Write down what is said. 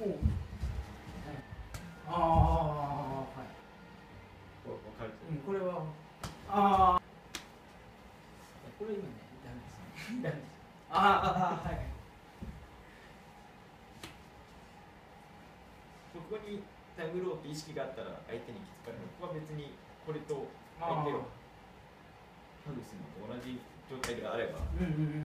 おああはい。こううんこれはああこれ今ねダメです。ねダメですああはい。ここにタグろうって意識があったら相手に気づかれるここは別にこれとあ相手をハグするのと同じ状態であれば。うんうんうん。